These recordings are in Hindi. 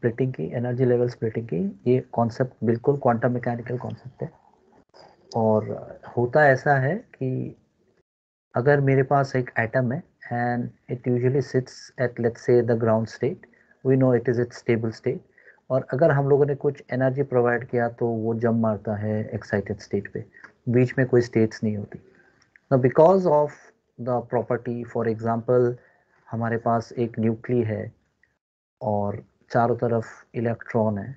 स्प्लिटिंग की एनर्जी लेवल स्प्लिटिंग की, ये कॉन्सेप्ट बिल्कुल क्वांटम मैकेनिकल कॉन्सेप्ट है। और होता ऐसा है कि अगर मेरे पास एक एटम है and it usually sits at let's say the ground state we know it is it stable state और अगर हम लोगों ने कुछ एनर्जी प्रोवाइड किया तो वो जम मारता है एक्साइटेड स्टेट पे। बीच में कोई स्टेट्स नहीं होती। Because of the property for example हमारे पास एक न्यूक्ली है, और चारों तरफ़ इलेक्ट्रॉन है।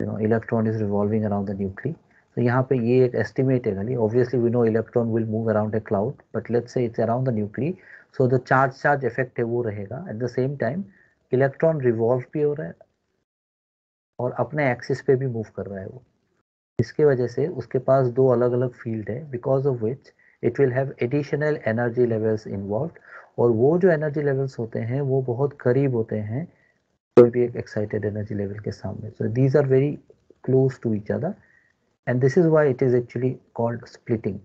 You know electron is revolving around the nuclei तो यहाँ पे ये एक एस्टिमेट है खाली। Obviously we know electron will move around a cloud but let's say it's around the nuclei so the charge charge effect है वो रहेगा। At the same time electron revolve भी हो रहा है और अपने एक्सिस पे भी मूव कर रहा है वो। इसके वजह से उसके पास दो अलग अलग फ़ील्ड है because of which it will have additional energy levels involve और वो जो एनर्जी लेवल्स होते हैं, वो बहुत करीब होते हैं कोई भी एक एक्साइटेड एनर्जी लेवल के सामने। So these are very close to each other and this is why it is actually called splitting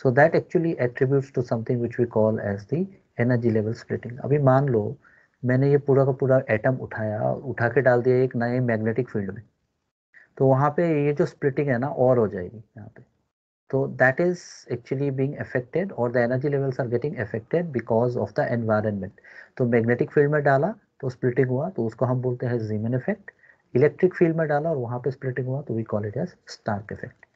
so, that actually attributes to something which we call as the energy level splitting. अभी मान लो, मैंने ये पूरा का पूरा एटम उठाया उठा के डाल दिया एक नए मैग्नेटिक फ़ील्ड में। तो वहाँ पे ये जो स्प्लिटिंग है ना, और हो जाएगी यहाँ पे। तो that is actually being affected और the energy levels are getting affected because of the environment तो मैग्नेटिक फ़ील्ड में डाला तो स्प्लिटिंग हुआ तो उसको हम बोलते हैं जीमन इफ़ेक्ट इलेक्ट्रिक फ़ील्ड में डाला और वहाँ पे स्प्लिटिंग हुआ तो we call it as Stark effect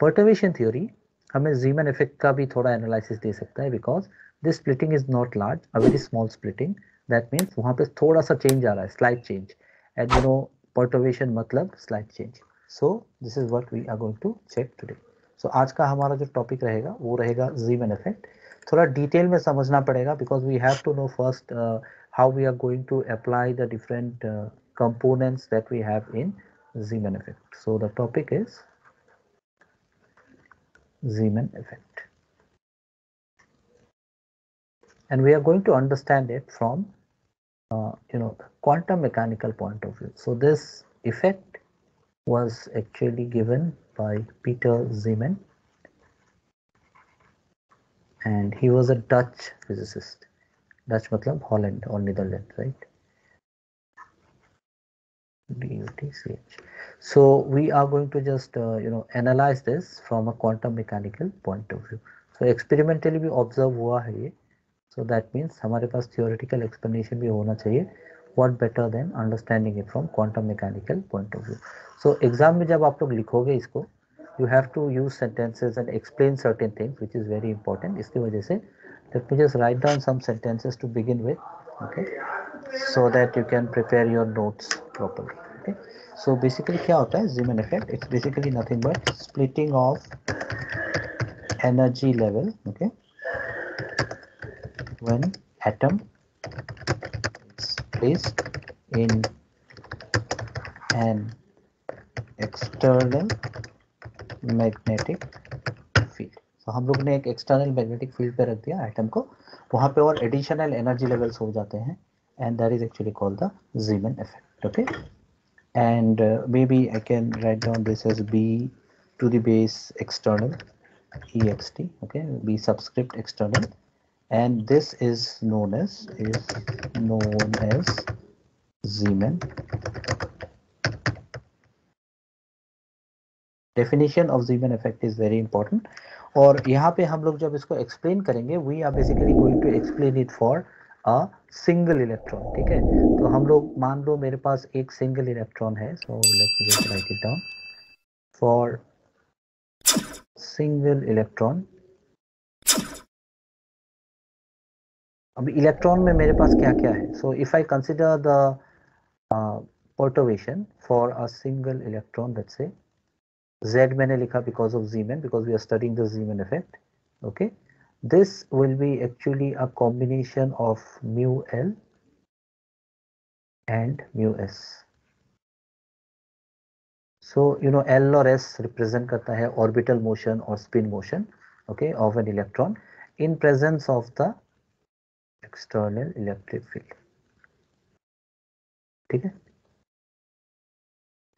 perturbation theory हमें जीमन इफ़ेक्ट का भी थोड़ा एनालिसिस दे सकता है because this splitting is not large a very small splitting that means वहाँ पे थोड़ा सा चेंज आ रहा है slight change and you know perturbation मतलब slight change so this is what we are going to check today so आज का हमारा जो टॉपिक रहेगा, वो रहेगा जीमन इफ़ेक्ट थोड़ा डिटेल में समझना पड़ेगा because we have to know first how we are going to apply the different uh, components that we have in Zeeman effect. So the topic is Zeeman effect. And we are going to understand it from, uh, you know, quantum mechanical point of view. So this effect was actually given by Peter Zeeman and he was a Dutch physicist. Dutch matlab holland or netherlands right D-U-T-C-H. So we are going to just uh, you know analyze this from a quantum mechanical point of view. So experimentally भी observe हुआ है ये सो दैट मीन्स हमारे पास थियोरिटिकल एक्सप्लेनेशन भी होना चाहिए what better than understanding it from quantum mechanical point of view so exam में जब आप लोग लिखोगे इसको you have to use sentences and explain certain things which is very important इसकी वजह से let me just write down some sentences to begin with okay? So that you can prepare your notes properly okay? So basically kya hota hai? Zeeman effect. It's basically nothing but splitting of energy level okay? When atom is placed in an external magnetic हम लोग ने एक एक्सटर्नल मैग्नेटिक फ़ील्ड पे रख दिया एटम को। वहाँ पे और एडिशनल एनर्जी लेवल्स हो जाते हैं। And that is actually called the Zeeman effect okay and maybe I can write down this is B to the base external E X T okay B subscript external and this is known as is known as Zeeman Definition of Zeeman effect is very important. और यहाँ पे हम लोग जब इसको एक्सप्लेन करेंगे we are basically going to explain it for a single electron ठीक है? तो हम लोग, मान लो मेरे पास एक सिंगल इलेक्ट्रॉन है so let me just write it down for single electron अब इलेक्ट्रॉन में मेरे पास क्या क्या है so if I consider the for a single electron let's say z मैंने लिखा because of Zeeman because we are studying the Zeeman effect okay this will be actually a combination of mu l and mu s so you know l or s represent करता है orbital motion or spin motion okay of an electron in presence of the external electric field ठीक है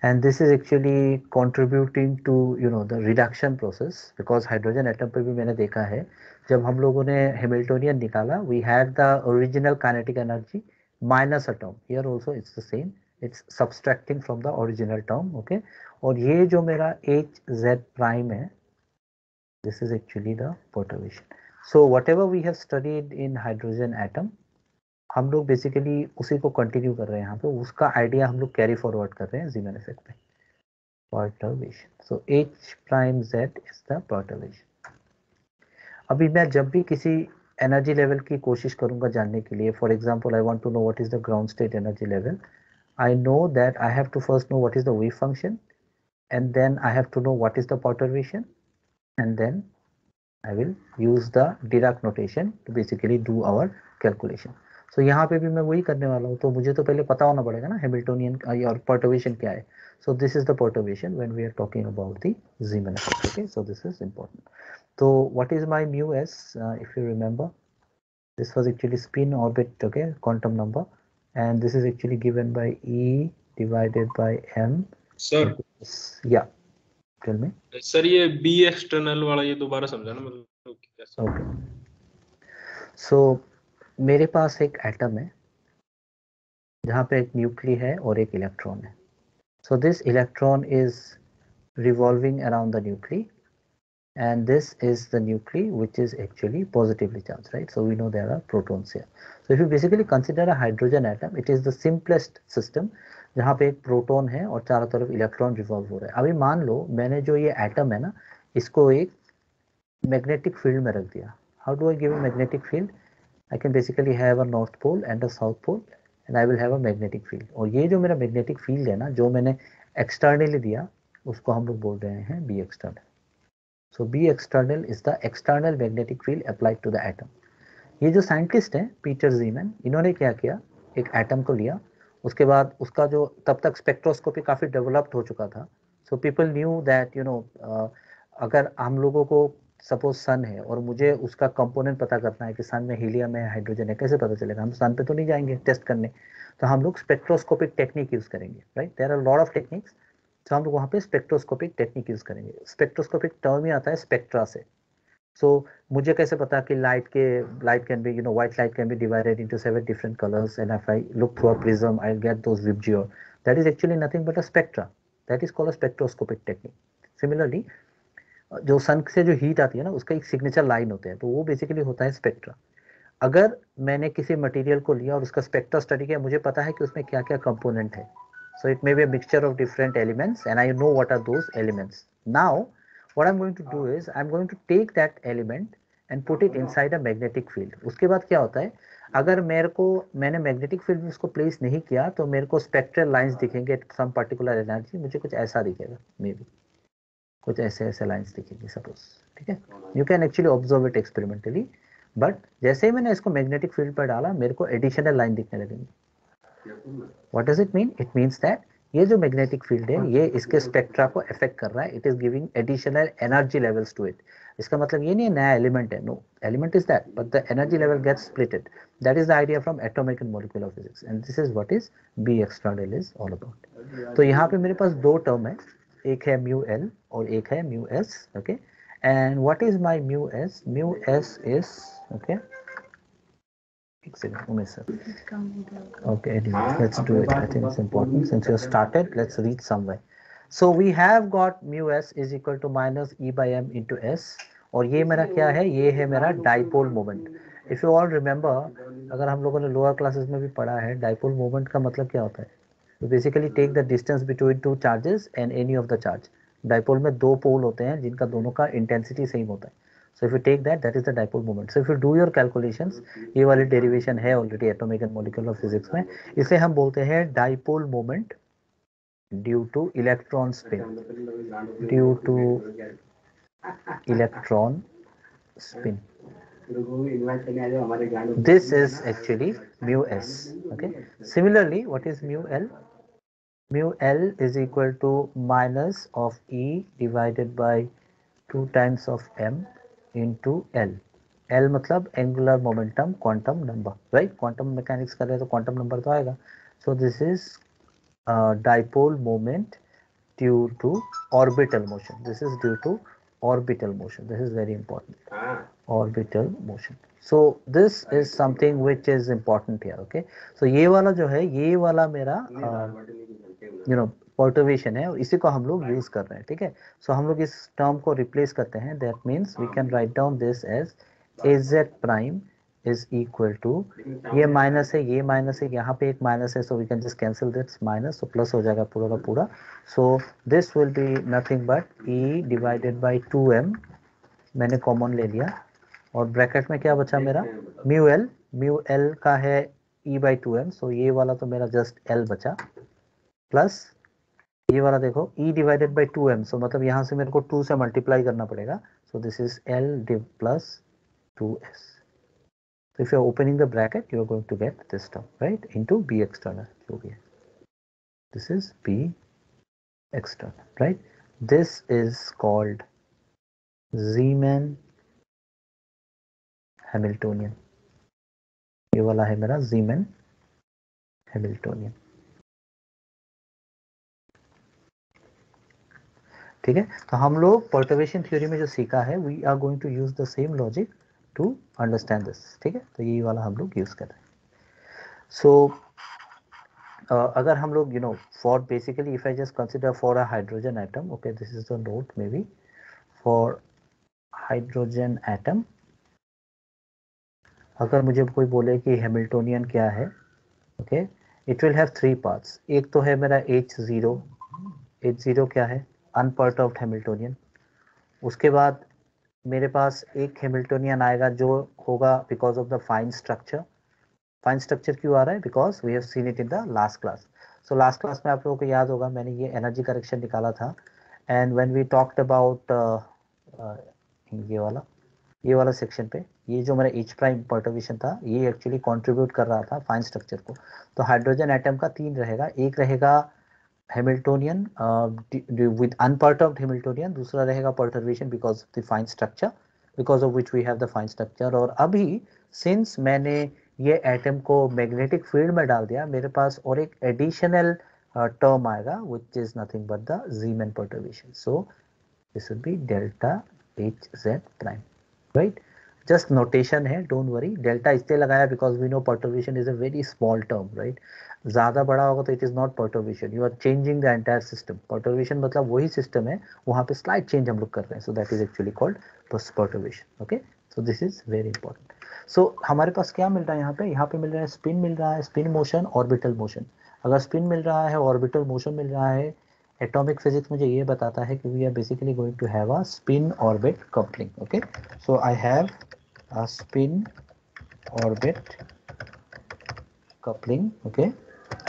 And this is actually contributing to you know the reduction process because hydrogen atom पे भी मैंने देखा है जब हम लोगों ने हैमिल्टोनियन निकाला we had the original kinetic energy minus atom here also it's the same it's subtracting from the original term okay और ये जो मेरा एच जेड प्राइम है is actually the perturbation so whatever we have studied in hydrogen atom हम लोग बेसिकली उसी को कंटिन्यू कर रहे हैं यहाँ पे। उसका आइडिया हम लोग कैरी फॉरवर्ड कर रहे हैं जीमेन इफ़ेक्ट में। Perturbation so H prime Z is the perturbation अभी मैं जब भी किसी एनर्जी लेवल की कोशिश करूँगा जानने के लिए for example I want to know what is the ground state energy level I know that I have to first know what is the wave function, and then I have to know what is the perturbation, and I will use the the Dirac notation to basically do our so so, यहाँ पे भी मैं वही करने वाला हूँ। तो मुझे तो पहले पता होना पड़ेगा ना हेमिल्टोनियन और पर्टोवेशन क्या है। So this is the perturbation when we are talking about Zeeman okay so this is important तो what is my mu S if you remember this was actually spin orbit okay quantum number and this is actually given by E divided by M sir या सर ये बी एक्सटर्नल ये सो मेरे पास एक एटम है जहाँ पे एक न्यूक्ली है और एक इलेक्ट्रॉन है so this electron is revolving around the nuclei and this is the nuclei which is actually positively charged right so we know there are protons here so if you basically consider a hydrogen atom it is the simplest system जहाँ पे एक प्रोटॉन है और चारों तरफ़ इलेक्ट्रॉन रिवॉल्व हो रहा है अभी मान लो मैंने जो ये एटम है ना इसको एक मैग्नेटिक फ़ील्ड में रख दिया how do I give a magnetic field I can basically have a north pole and a south pole and I will have a magnetic field और ये जो मेरा मैग्नेटिक फ़ील्ड है ना, जो मैंने एक्सटर्नली दिया, उसको हम लोग बोल रहे हैं B external so B external is the external magnetic field applied to the atom ये जो साइंटिस्ट हैं पीटर जीमैन इन्होंने क्या किया? एक एटम को लिया। उसके बाद उसका जो, तब तक स्पेक्ट्रोस्कोपी काफ़ी डेवलप्ड हो चुका था। So people knew that you know अगर हम लोगों को सपोज़ सन है और मुझे उसका कंपोनेंट पता करना है कि सन में हीलियम है हाइड्रोजन है कैसे पता चलेगा? हम सन पे तो नहीं जाएँगे टेस्ट करने। तो हम लोग स्पेक्ट्रोस्कोपिक टेक्निक यूज़ करेंगे right there are lot of techniques तो हम लोग वहाँ पे स्पेक्ट्रोस्कोपिक टेक्निक यूज़ करेंगे। स्पेक्ट्रोस्कोपिक टर्म ही आता है स्पेक्ट्रा से। सो so, मुझे कैसे पता कि लाइट के light can be you know white light can be divided into seven different colours and if I look through a prism I get those VIBGYOR that is actually nothing but a spectra that is called a spectroscopic technique similarly जो सन से जो हीट आती है ना उसका एक सिग्नेचर लाइन होते हैं। तो वो बेसिकली होता है स्पेक्ट्रा अगर मैंने किसी मटेरियल को लिया और उसका स्पेक्ट्रा स्टडी किया मुझे पता है कि उसमें क्या क्या कंपोनेंट है। So it may be a mixture of different elements and I know what are those elements. Now, what I'm going to do is I'm going to take that element and put it inside a magnetic field. उसके बाद क्या होता है? अगर मेरे को मैंने मैग्नेटिक फ़ील्ड में उसको प्लेस नहीं किया तो मेरे को स्पेक्ट्रल लाइंस दिखेंगे सम पर्टिकुलर एनर्जी मुझे कुछ ऐसा दिखेगा मे बी कुछ ऐसे ऐसे लाइंस दिखेंगे सपोज़ ठीक है? You can actually observe it experimentally but जैसे ही मैंने इसको मैग्नेटिक फ़ील्ड पर डाला, मेरे को एडिशनल लाइन दिखने लगेंगी। What does it mean it means that ये जो मैग्नेटिक फ़ील्ड है, ये इसके स्पेक्ट्रा को अफेक्ट कर रहा है। It is giving additional energy levels to it इसका मतलब ये नहीं है नया एलिमेंट है no element is that but the energy level gets splitted that is the idea from atomic and molecular physics and this is what is B external is all about तो यहाँ पे मेरे पास दो टर्म है। एक है म्यू एल और एक है mu S okay and what is my mu S mu S is okay एक second Umesh sir okay anyway let's do it. I think it's important. since you started let's read somewhere. So we have got mu s is equal to minus e by m into s. और ये मेरा क्या है? ये है मेरा dipole moment if you all remember अगर हम लोगों ने लोअर क्लासेस में भी पढ़ा है डाइपोल मोमेंट का मतलब क्या होता है? तो basically take the distance between two charges and any of the charge dipole में दो पोल होते हैं जिनका दोनों का इंटेंसिटी सेम होता है So if you take that, that is the dipole moment. So if you do your calculations, ये वाली derivation है already atomic and molecular physics में इसे हम बोलते हैं dipole moment due to electron spin due to electron spin. This is actually mu s. Okay. Similarly, what is mu l? Mu l is equal to minus of e divided by 2 times of m into L L मतलब angular momentum quantum number right quantum mechanics कर रहे तो क्वांटम नंबर तो आएगा so this is dipole moment due to orbital motion this is due to orbital motion this is very important orbital motion so this is something which is important here okay so ये वाला जो है ये वाला मेरा यू नो पर्टर्वेशन है इसी को हम लोग यूज़ कर रहे हैं ठीक है? सो हम लोग इस टर्म को रिप्लेस करते हैं। That means we can write down this as A Z prime is equal to ये माइनस है ये माइनस है यहाँ पे एक माइनस है so we can just cancel this minus so plus हो जाएगा पूरा का पूरा। So this will be nothing but E divided by two M मैंने कॉमन ले लिया। और ब्रैकेट में क्या बचा मेरा? म्यू एल म्यू एल का है E by two M so ये वाला तो मेरा जस्ट एल बचा। प्लस ये वाला देखो E divided by two M so मतलब यहाँ से मेरे को टू से मल्टीप्लाई करना पड़ेगा so this is L div plus two S So if you're opening the bracket, you're going to get this term, right, into B external. This is B external, right? This is called Zeeman Hamiltonian. ये वाला है मेरा Zeeman Hamiltonian. ठीक है? तो हम लोग पर्टर्वेशन थ्योरी में जो सीखा है we are going to use the same logic to understand this ठीक है? तो यही वाला हम लोग यूज़ कर रहे हैं। सो so, uh, अगर हम लोग you know for basically if I just consider for a hydrogen atom okay this is the note maybe for hydrogen atom अगर मुझे कोई बोले कि हेमिल्टोनियन क्या है okay it will have three parts एक तो है मेरा एच ज़ीरो एच ज़ीरो क्या है? अनपर्ट ऑफ़ हेमिल्टोनियन उसके बाद मेरे पास एक हेमिल्टोनियन आएगा जो होगा because of the fine structure fine structure क्यों आ रहा है? Because we have seen it in the last class so last class में आप लोगों को याद होगा, मैंने ये एनर्जी करेक्शन निकाला था. And when we talked about ये वाला ये वाला सेक्शन पे, ये जो मेरा एच प्राइम पर्टोविशन था, ये एक्चुअली कंट्रीब्यूट कर रहा था फाइन स्ट्रक्चर को. तो हाइड्रोजन एटम का तीन रहेगा. एक रहेगा हेमिल्टोनियन विद ऑफ़ हेमिल्टोनियन दूसरा रहेगा perturbation because of the structure because of which we have the fine structure और अभी सिंस मैंने ये एटम को मैग्नेटिक फ़ील्ड में डाल दिया, मेरे पास और एक एडिशनल टर्म आएगा which is nothing but the Zeeman perturbation so this delta H Z prime right just notation है डोंट वरी डेल्टा इसलिए लगाया because we know perturbation is a very small term right ज़्यादा बड़ा होगा तो it is not perturbation you are changing the entire system perturbation मतलब वही सिस्टम है, वहाँ पे स्लाइड चेंज हम लोग कर रहे हैं. So that is actually called perturbation okay so this is very important so हमारे पास क्या मिल रहा है यहाँ पे? यहाँ पे मिल रहा है स्पिन मिल रहा है स्पिन मोशन ऑर्बिटल मोशन अगर स्पिन मिल रहा है ऑर्बिटल मोशन मिल रहा है एटॉमिक फिजिक्स मुझे ये बताता है कि we are basically going to have a spin orbit coupling okay so I have a spin orbit coupling okay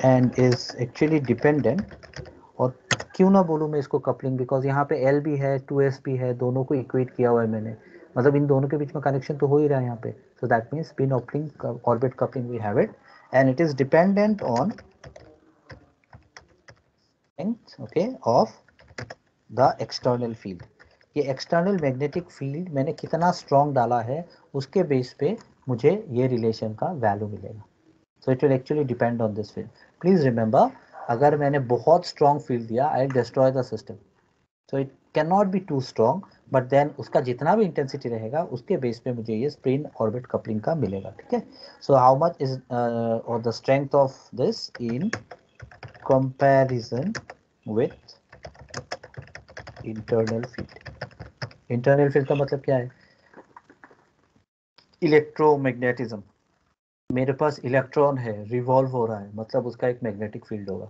and is actually dependent और क्यों ना बोलूँ मैं इसको कपलिंग बिकॉज़ यहाँ पे एल भी है टू एस भी है, दोनों को इक्वेट किया हुआ है मैंने। मतलब इन दोनों के बीच में कनेक्शन तो हो ही रहा है यहाँ पे। So that means spin coupling orbit coupling we have it and it is dependent on okay of the external field ये एक्सटर्नल मैग्नेटिक फ़ील्ड मैंने कितना स्ट्रॉन्ग डाला है, उसके बेस पे मुझे ये रिलेशन का वैल्यू मिलेगा। So it will actually depend on this field please remember अगर मैंने बहुत स्ट्रॉन्ग फ़ील्ड दिया I destroy the system so it can not be too strong but then उसका जितना भी इंटेंसिटी रहेगा, उसके बेस पे मुझे ये स्प्रिन ऑर्बिट कपलिंग का मिलेगा, ठीक है? सो हाउ मच इज़ और the strength of this in comparison with internal field internal field का मतलब क्या है? इलेक्ट्रोमैग्नेटिज्म मेरे पास इलेक्ट्रॉन है रिवॉल्व हो रहा है मतलब उसका एक मैग्नेटिक फ़ील्ड होगा।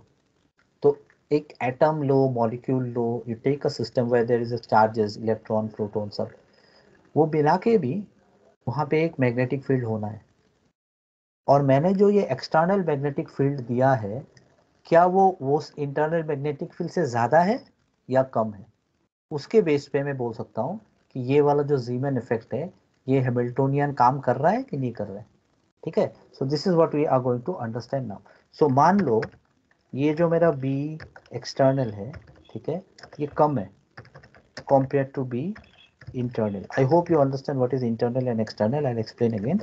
तो एक एटम लो molecule low you take a system where there is a charges electron proton सब, वो मिला के भी वहाँ पे एक मैग्नेटिक फ़ील्ड होना है। और मैंने जो ये एक्सटर्नल मैग्नेटिक फ़ील्ड दिया है, क्या वो वो इंटरनल मैग्नेटिक फ़ील्ड से ज़्यादा है या कम है? उसके बेस पे मैं बोल सकता हूँ कि ये वाला जो जीमन इफ़ेक्ट है, ये हेमिल्टोनियन काम कर रहा है कि नहीं कर रहा है? ठीक है? So this is what we are going to understand now so मान लो, ये जो मेरा बी एक्सटर्नल है, ठीक है? ये कम है compare to B internal I hope you understand what is internal and external I explain again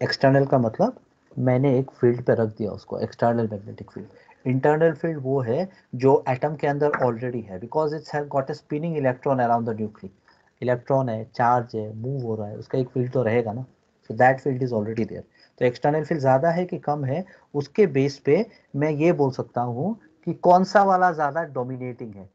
external का मतलब मैंने एक फ़ील्ड पे रख दिया उसको external magnetic field internal field वो है जो एटम के अंदर ऑलरेडी है because it's have got a spinning electron around the nucleus electron है चार्ज है मूव हो रहा है, उसका एक फ़ील्ड तो रहेगा ना? So that field is already there तो एक्सटर्नल फ़ील्ड ज़्यादा है कि कम है, उसके बेस पे मैं ये बोल सकता हूँ कि कौन सा वाला ज़्यादा डोमिनेटिंग है?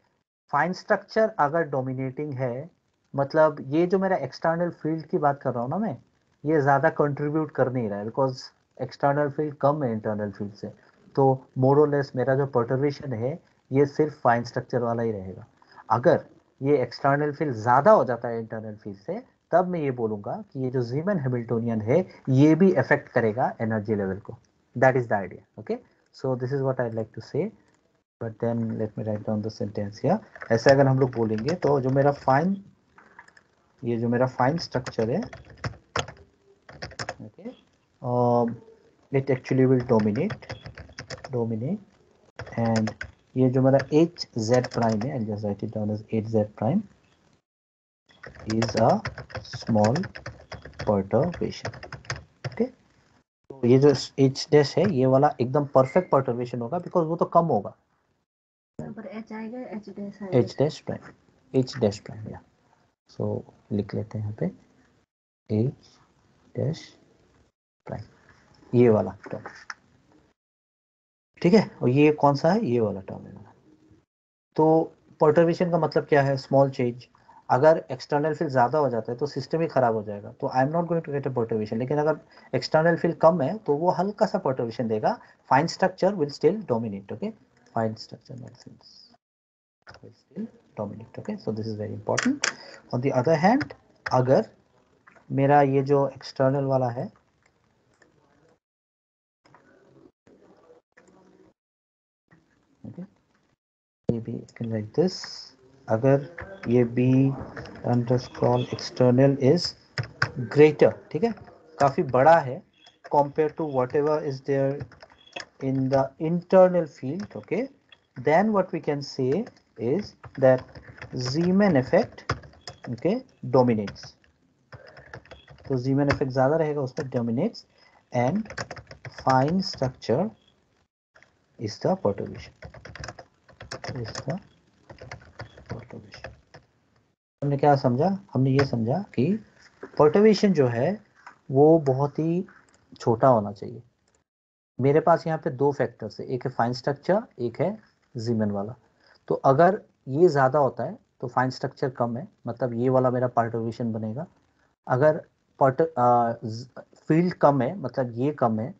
फाइन स्ट्रक्चर अगर डोमिनेटिंग है मतलब ये जो मेरा एक्सटर्नल फ़ील्ड की बात कर रहा हूँ ना मैं, ये ज़्यादा कंट्रीब्यूट कर नहीं रहा है बिकॉज़ एक्सटर्नल फ़ील्ड कम है इंटरनल फ़ील्ड से। तो मोरोलेस मेरा जो पर्टर्वेशन है, ये सिर्फ़ फाइन स्ट्रक्चर वाला ही रहेगा। अगर ये एक्सटर्नल फ़ील्ड ज़्यादा हो जाता है इंटरनल फ़ील्ड से तब मैं ये बोलूँगा कि ये जो जीमन हेमिल्टोनियन है ये भी अफेक्ट करेगा एनर्जी लेवल को। That is the idea okay so this is what I like to say but then let me write down the sentence here ऐसे अगर हम लोग बोलेंगे तो जो मेरा फाइन ये जो मेरा फाइन स्ट्रक्चर है um, it actually will dominate dominate and ये जो मेरा एच जेड प्राइम है I'll just write it down as H Z prime is a small perturbation. Okay? तो ये जो एच डैश है ये वाला एकदम परफेक्ट परटर्वेशन होगा बिकॉज़ वो तो कम होगा। H dash prime H dash prime या सो लिख लेते हैं यहाँ पे। एच डैश प्राइम ये वाला टर्म ठीक है? और ये कौन सा है? ये वाला टर्म है। तो पर्टर्वेशन का मतलब क्या है? स्मॉल चेंज अगर एक्सटर्नल फ़ील्ड ज़्यादा हो जाता है तो सिस्टम ही खराब हो जाएगा। तो I am not going to get a perturbation लेकिन अगर एक्सटर्नल फ़ील्ड कम है तो वो हल्का सा पर्टर्वेशन देगा। Fine structure will still dominate okay fine structure will still dominate, okay? So this is very important on the other hand, अगर मेरा ये जो एक्सटर्नल वाला है, okay? Maybe you can write this अगर ये B underscore external is greater ठीक है? काफ़ी बड़ा है compare to whatever is there in the internal field okay then what we can say is that Zeeman effect okay dominates तो जीमेन इफ़ेक्ट ज़्यादा रहेगा उसमें dominates and fine structure is the perturbation is the perturbation हमने क्या समझा? हमने ये समझा कि पर्टर्वेशन जो है, वो बहुत ही छोटा होना चाहिए। मेरे पास यहाँ पे दो फैक्टर्स है, एक है फाइन स्ट्रक्चर एक है जीमन वाला। तो अगर ये ज़्यादा होता है तो फाइन स्ट्रक्चर कम है मतलब ये वाला मेरा पर्टर्वेशन बनेगा। अगर फ़ील्ड कम है मतलब ये कम है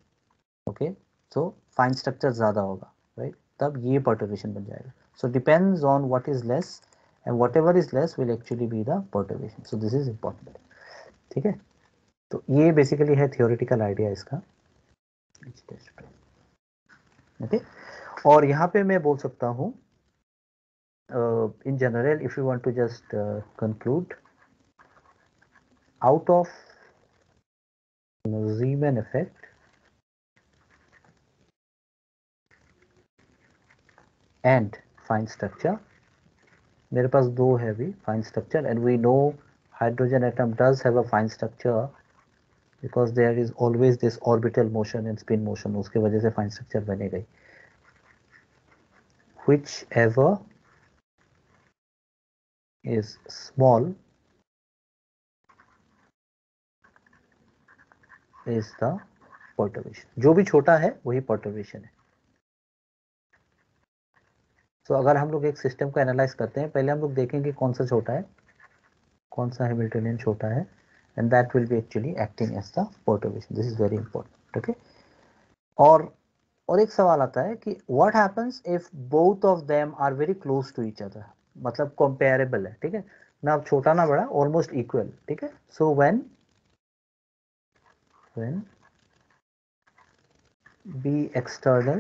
ओके तो फाइन स्ट्रक्चर ज़्यादा होगा राइट तब ये पर्टर्वेशन बन जाएगा। So depends on what is less and whatever is less will actually be the perturbation so this is important ठीक है? तो ये बेसिकली है थियोरिटिकल आइडिया इसका। ओके और यहाँ पे मैं बोल सकता हूँ in general if you want to just conclude out of, you Zeeman effect, and fine structure मेरे पास दो है अभी fine structure and we know hydrogen atom does have a fine structure because there is always this orbital motion and spin motion उसके वजह से fine structure बने गई whichever is small is the perturbation जो भी छोटा है वही perturbation है तो अगर हम लोग एक सिस्टम को एनालाइज करते हैं, पहले हम लोग देखेंगे कौन सा छोटा है, कौन सा हैमिल्टनियन छोटा है and that will be actually acting as the perturbation. This is very important okay और और एक सवाल आता है कि what happens if both of them are very close to each other मतलब कंपेरेबल है, ठीक है? ना छोटा ना बड़ा ऑलमोस्ट इक्वल ठीक है? So when when B external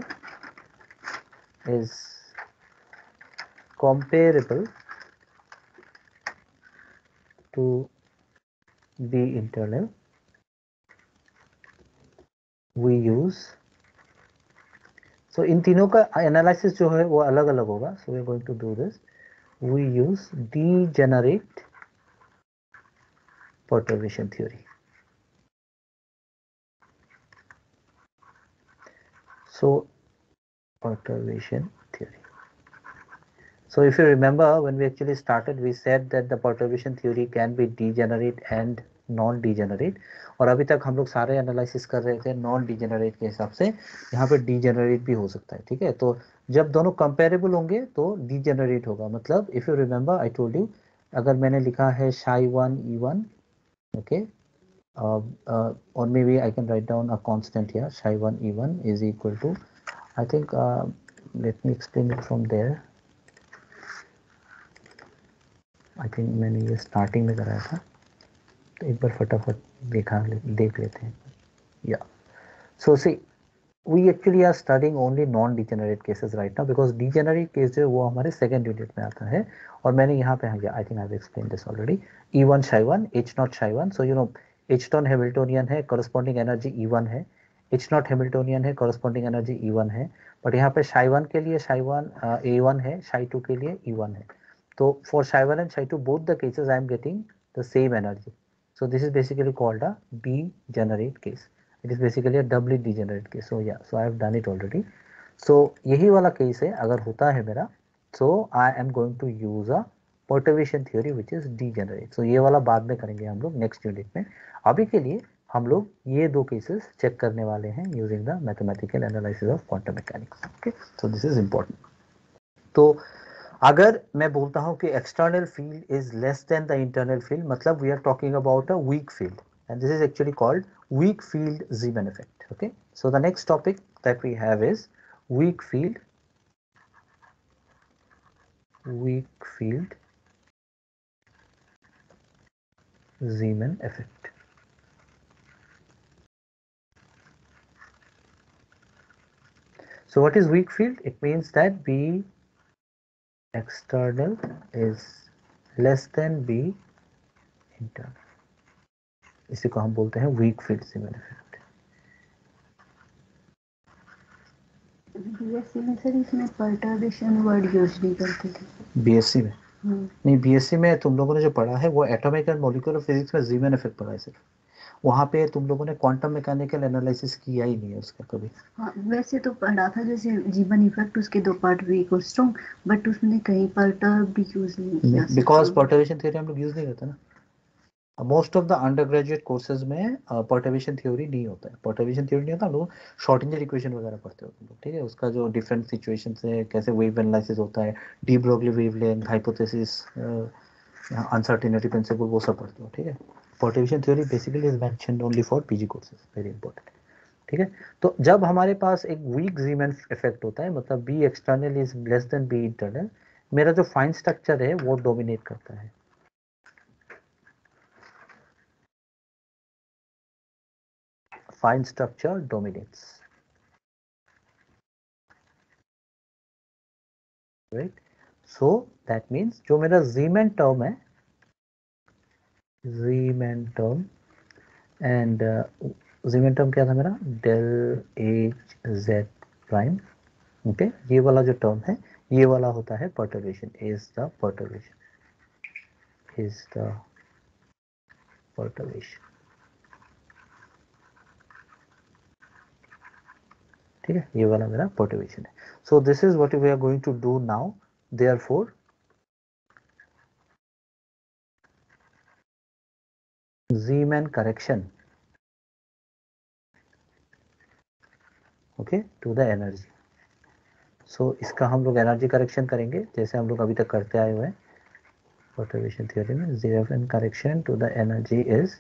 is comparable to B internal we use so इन तीनों का एनालिसिस जो है वो अलग अलग होगा so we are going to do this we use degenerate perturbation theory so perturbation theory So, if you remember, when we actually started, we said that the perturbation theory can be degenerate and non degenerate और अभी तक हम लोग सारे एनालिसिस कर रहे थे नॉन डिजेनरेट के हिसाब से, यहाँ पे डिजेनरेट भी हो सकता है, ठीक है? तो जब दोनों कंपेरेबल होंगे तो डिजेनरेट होगा। मतलब if you remember I told you अगर मैंने लिखा है शाई वन ई वन ओके और maybe I can write down a constant here psi one E one is equal to I think let me explain it from there I think मैंने ये स्टार्टिंग में कराया था। तो एक बार फटाफट देखा, देख लेते हैं। या so see we actually are studying only non degenerate cases right now because degenerate case जो है वो हमारे सेकेंड यूनिट में आता है। और मैंने यहाँ पे I think I explain this already E one psi one H naught psi one so you know H ton Hamiltonian है करस्पॉन्डिंग एनर्जी ई वन है। एच नॉट हेमिल्टोनियन है करस्पॉन्डिंग एनर्जी ई वन है। बट यहाँ पे शाई वन के लिए शाई वन ए वन है शाई टू के लिए ई e वन है। तो for psi one and psi two both the cases I am getting the same energy So this is basically called a degenerate case. It is basically a doubly degenerate case. So yeah, so I have done it already. So यही वाला केस है अगर होता है मेरा so I am going to use a perturbation theory which is degenerate. So ये वाला बाद में करेंगे हम लोग next unit में अभी के लिए हम लोग ये दो केसेस चेक करने वाले हैं using the mathematical analysis of quantum mechanics okay so this is important तो अगर मैं बोलता हूं कि external field is less than the internal field मतलब we are talking about a weak field and this is actually called weak field Zeeman effect okay so the next topic that we have is weak field weak field Zeeman effect so what is weak field it means that we external is less than b internal. इसी को हम बोलते हैं weak field similar effect BSc में सर इसमें पर्टर्बेशन वर्ड यूज़ नहीं करते थे। बीएससी में? हम्म। नहीं बीएससी में तुम लोगों ने जो पढ़ा है वो एटॉमिक एंड मॉलिक्यूलर फिजिक्स में जीवन इफ़ेक्ट पढ़ा है सिर्फ़। वहाँ पे तुम लोगों ने क्वांटम मैकेनिकल एनालिसिस किया ही नहीं है उसका कभी। हाँ वैसे तो पढ़ा था जैसे जीवन इफ़ेक्ट उसके दो पार्ट वीक और स्ट्रॉन्ग बट उसमें कहीं पर्टर्ब भी यूज़ नहीं किया बिकॉज़ पर्टर्वेशन थ्योरी हम लोग यूज़ नहीं करते ना। Most of the undergraduate courses में पर्टर्वेशन थ्योरी नहीं होता है। पर्टर्वेशन थ्योरी नहीं होता हम लोग शॉर्टिंजर इक्वेशन वगैरह पढ़ते होते हैं। ठीक है उसका जो डिफरेंट सिचुएशन है कैसे वेव एनालिसिस होता है de Broglie wavelength hypothesis uncertainty principle वो सब पढ़ते हो। ठीक है? Perturbation theory basically is mentioned only for PG courses very important ठीक है? तो जब हमारे पास एक वीक जीमैन इफ़ेक्ट होता है मतलब B external is less than B internal मेरा जो फाइन स्ट्रक्चर है, वो डोमिनेट करता है। Fine structure dominates right so that means जो मेरा जीमैन टर्म है Zeeman term and Zeeman term क्या था मेरा? Del H Z prime okay ये वाला जो टर्म है, ये वाला होता है perturbation is the perturbation is the perturbation ठीक है? ये वाला मेरा पर्टर्वेशन है. So this is what we are going to do now therefore Zeeman correction. Okay to the energy so इसका हम लोग एनर्जी करेक्शन करेंगे, जैसे हम लोग अभी तक करते आए हुए हैं। मोटिवेशन थियोरी में zero n correction to the energy is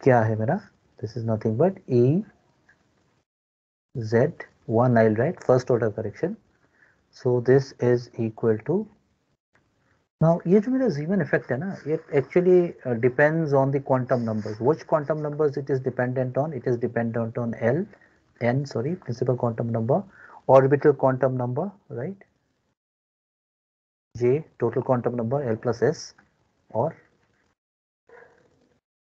क्या है मेरा? This is nothing but E Z one I'll write first order correction so this is equal to Now, ये जो मेरा जीवन इफ़ेक्ट है ना ये actually depends on the quantum numbers which quantum numbers it is dependent on it is dependent on L N sorry principal quantum number orbital quantum number right J total quantum number L plus S और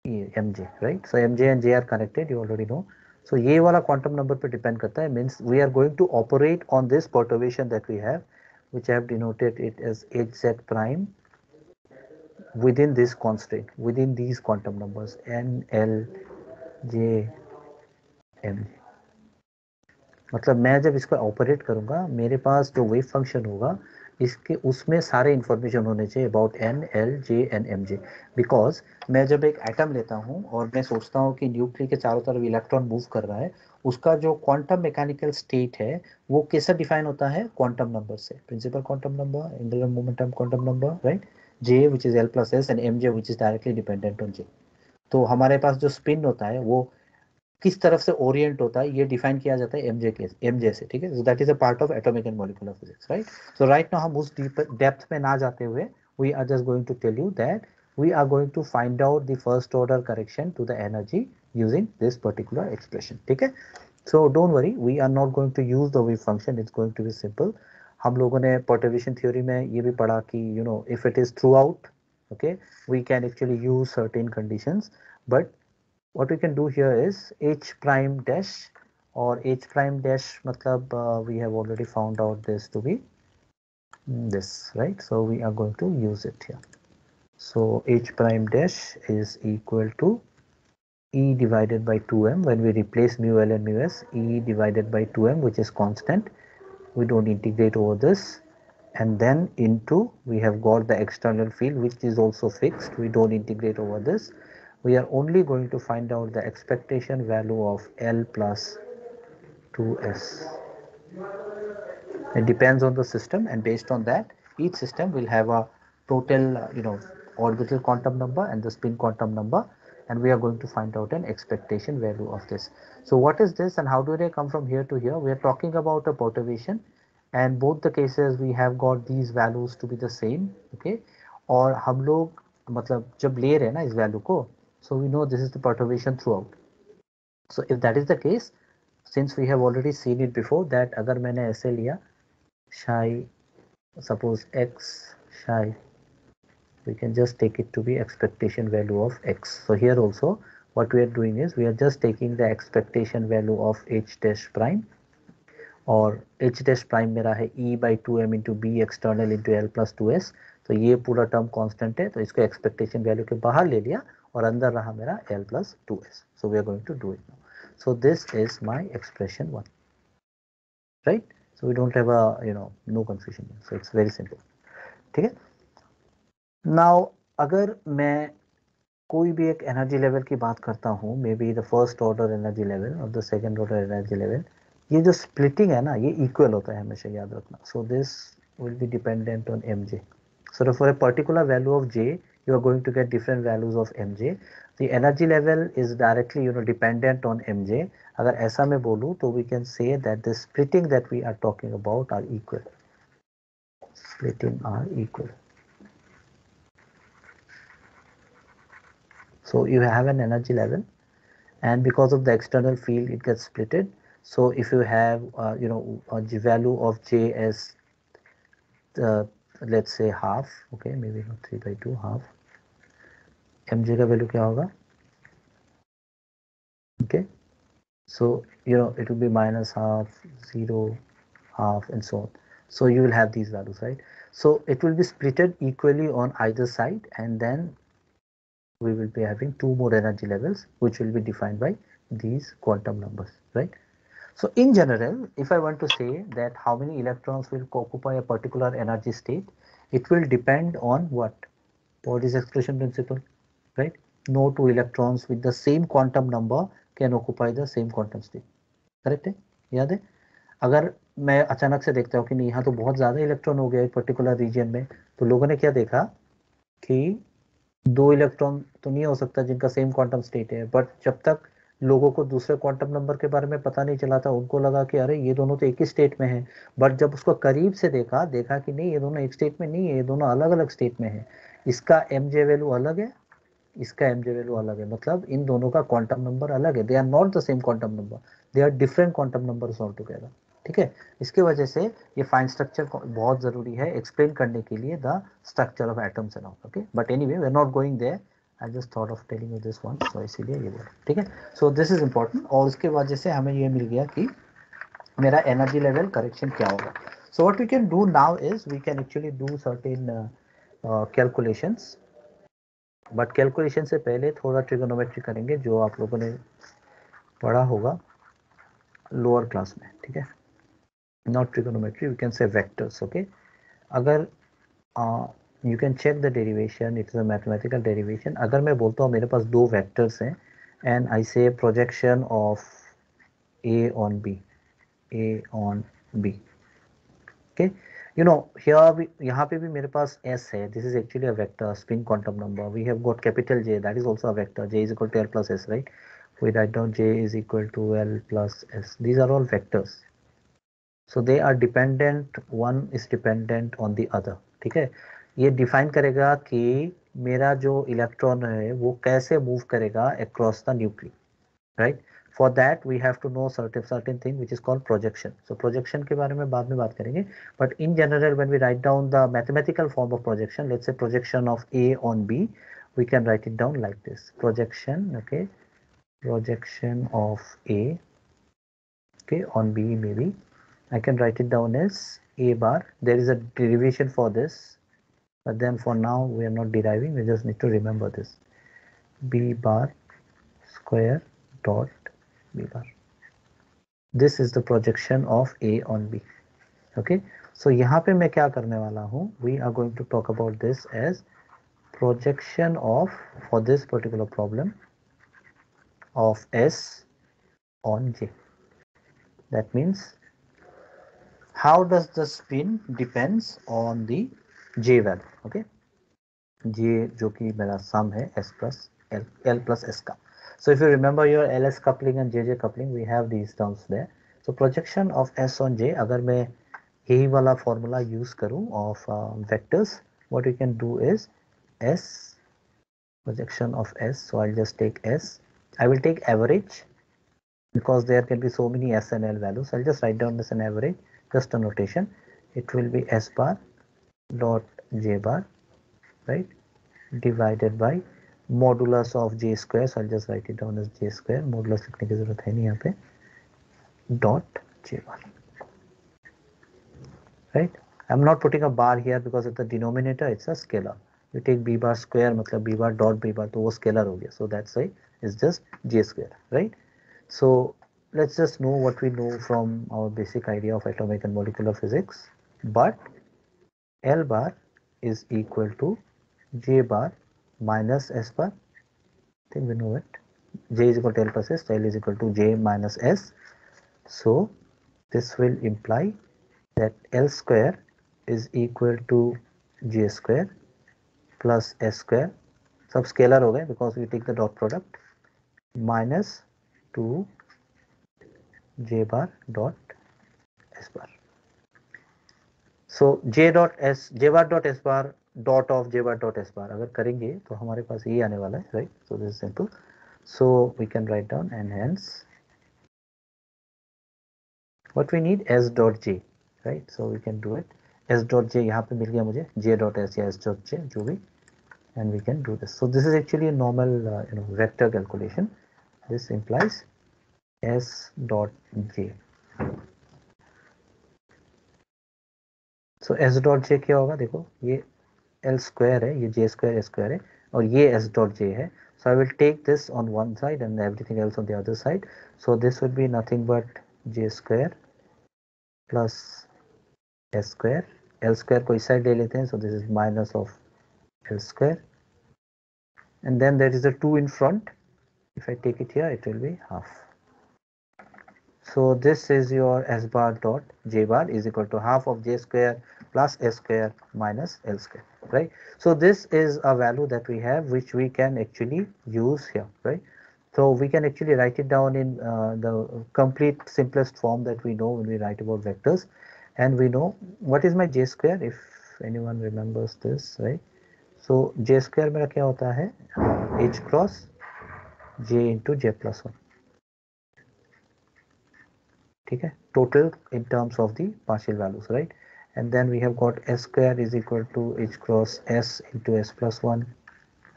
M J right so M J and J are connected you already know so ये वाला क्वांटम नंबर पर डिपेंड करता है means we are going to operate on this perturbation that we have which I have denoted it as hz prime within this constraint, within these quantum numbers n, l, j, m. मतलब मैं जब इसको ऑपरेट करूँगा मेरे पास जो वेव फ़ंक्शन होगा इसके उसमें सारे इंफॉर्मेशन होने चाहिए about N L J N M J because मैं जब एक एटम लेता हूँ और मैं सोचता हूँ कि न्यूक्लियर के चारों तरफ़ इलेक्ट्रॉन मूव कर रहा है उसका जो क्वांटम मैकेनिकल स्टेट है, वो कैसे डिफाइन होता है? क्वांटम नंबर से। Principal quantum number angular momentum quantum number right J which is L plus S and M J which is directly dependent on J तो हमारे पास जो स्पिन होता है, वो किस तरफ़ से ओरिएंट होता है, ये डिफाइन किया जाता है एमजे के एमजे से, ठीक है? So that is a part of atomic and molecular physics right so right now हम उस डेप्थ में ना जाते हुए we are just going to tell you that we are going to find out the first order correction to the energy using this particular expression ठीक है so don't worry we are not going to use the wave function it's going to be simple हम लोगों ने perturbation theory में ये भी पढ़ा कि you know if it is throughout okay we can actually use certain conditions but what we can do here is h prime dash or h prime dash matlab uh, we have already found out this to be this right so we are going to use it here so h prime dash is equal to e divided by 2m when we replace mu l and mu s e divided by 2m which is constant. We don't integrate over this. And then into we have got the external field which is also fixed. We don't integrate over this. We are only going to find out the expectation value of L plus 2S. It depends on the system and based on that each system will have a total you know orbital quantum number and the spin quantum number and we are going to find out an expectation value of this. So what is this and how do they come from here to here? We are talking about a perturbation and both the cases we have got these values to be the same okay और हम लोग मतलब जब ले रहे हैं ना इस वैल्यू को so we know this is the perturbation throughout. So if that is the case, since we have already seen it before that agar maine aise liya psi suppose x psi we can just take it to be expectation value of x. So here also what we are doing is we are just taking the expectation value of h dash prime और h dash prime मेरा है e by 2m into b external into l plus 2s तो ये पूरा टर्म कांस्टेंट है तो इसको एक्सपेक्टेशन वैल्यू के बाहर ले लिया और अंदर रहा मेरा l plus 2s. So we are going to do it now. So this is my expression one, right? So we don't have a you know no confusion. So it's very simple. ठीक है? नाउ अगर मैं कोई भी एक एनर्जी लेवल की बात करता हूँ maybe the first order energy level और the second order energy level ये जो स्प्लिटिंग है ना, ये इक्वल होता है हमेशा याद रखना। So this will be dependent on M J so the for a particular value of J you are going to get different values of M J the energy level is directly you know dependent on M J अगर ऐसा मैं बोलूँ तो we can say that the splitting that we are talking about are equal splitting are equal so you have an energy level and because of the external field it gets splitted. So if you have uh, you know a G value of j as uh, let's say half okay maybe not 3 by 2 half mj ka value kya hoga okay. So you know it will be minus half zero half and so on. So you will have these values right? So it will be splitted equally on either side and then we will be having two more energy levels which will be defined by these quantum numbers right so in general if i want to say that how many electrons will occupy a particular energy state it will depend on what what is exclusion principle right no two electrons with the same quantum number can occupy the same quantum state correct है याद है अगर मैं अचानक से देखता हूँ कि नहीं यहाँ तो बहुत ज़्यादा इलेक्ट्रॉन हो गया एक पर्टिकुलर रीजन में तो लोगों ने क्या देखा कि दो इलेक्ट्रॉन तो नहीं हो सकता जिनका सेम क्वांटम स्टेट है बट जब तक लोगों को दूसरे क्वांटम नंबर के बारे में पता नहीं चला था, उनको लगा कि अरे, ये दोनों तो एक ही स्टेट में है। बट जब उसको करीब से देखा देखा कि नहीं, ये दोनों एक स्टेट में नहीं है, ये दोनों अलग अलग स्टेट में है। इसका एम जे वैल्यू अलग है, इसका एम जे वैल्यू अलग है। मतलब इन दोनों का क्वांटम नंबर अलग है। They are not the same quantum number they are different quantum number altogether ठीक है? इसके वजह से ये फाइन स्ट्रक्चर बहुत ज़रूरी है एक्सप्लेन करने के लिए the structure of atoms and all okay but anyway we not going there I just thought of telling you this one so इसीलिए ये बोला, ठीक है? सो दिस इज़ इंपॉर्टेंट और उसके वजह से हमें ये मिल गया कि मेरा एनर्जी लेवल करेक्शन क्या होगा? So what we can do now is we can actually do certain calculations but calculation से पहले थोड़ा ट्रिगोनोमेट्री करेंगे, जो आप लोगों ने पढ़ा होगा लोअर क्लास में, ठीक है? not trigonometry we can say vectors okay अगर you can check the derivation it is a mathematical derivation अगर मैं बोलता हूँ मेरे पास दो वेक्टर्स हैं and I say projection of A on B A on B okay you know here यहाँ पे भी मेरे पास s है this is actually a vector spin quantum number we have got capital J that is also a vector J is equal to L plus S right we write down J is equal to L plus S these are all vectors So they are dependent one is dependent on the other ठीक है? ये डिफाइन करेगा कि मेरा जो इलेक्ट्रॉन है, वो कैसे मूव करेगा across the nuclear right for that we have to know certain certain thing which is called projection so projection के बारे में बाद में बात करेंगे। But in general when we write down the mathematical form of projection let's A projection of A on B we can write it down like this projection okay projection of A on B maybe I can write it down as A bar there is a derivation for this but then for now we are not deriving we just need to remember this B bar square dot b bar this is the projection of a on b okay so यहाँ पे मैं क्या करने वाला हूँ we are going to talk about this as projection of for this particular problem of s on j that means how does the spin depends on the j value okay j जो कि मेरा sum है s plus l l plus s का So if you remember your LS coupling and JJ coupling, we have these terms there. So projection of S on J, अगर मैं यही वाला formula use करूँ of uh, vectors, what we can do is S projection of S. So I'll just take S. I will take average because there can be so many S and L values. I'll just write down this an average, Just a notation. It will be S bar dot J bar, right, divided by modulus of j square so I'll just write it down as j square modulus लिखने की ज़रूरत है नहीं यहाँ पे dot j1 right I'm not putting a bar here because at the denominator it's a scalar you take b bar square मतलब b bar dot b bar तो वो scalar हो गया so that's why it's just j square right so let's just know what we know from our basic idea of atomic and molecular physics. But L bar is equal to J bar minus S bar. I think we know it. J is equal to L plus S, L is equal to J minus S. So this will imply that L square is equal to J square plus S square. Subscalar okay because we take the dot product minus 2 j bar dot s bar so j dot s j bar dot s bar dot of J bar dot S bar अगर करेंगे तो हमारे पास ये आने वाला है right so this simple so we can write down and hence what we need S dot J right so we can do it S dot J यहाँ पे मिल गया मुझे जे डॉट एस या एस डॉट जे जो भी and we can do this so this is actually a normal uh, you know vector calculation this implies s dot j so s dot j क्या होगा देखो ये एल स्क्वायर है ये जे स्क्वायर स्क्वायर है और ये एस डॉट जे है so I will take this on one side and everything else on the other side so this would be nothing but j square plus s square l square को इस साइड ले लेते हैं so this is minus of l square and then there is a 2 in front if I take it here it will be half so this is your s bar dot j bar is equal to half of j square plus s square minus l square right so this is a value that we have which we can actually use here right so we can actually write it down in uh, the complete simplest form that we know when we write about vectors and we know what is my j square if anyone remembers this right so j square मेरा क्या होता है h cross j into j plus 1 ठीक है total in terms of the partial values right and then we have got s square is equal to h cross s into s plus 1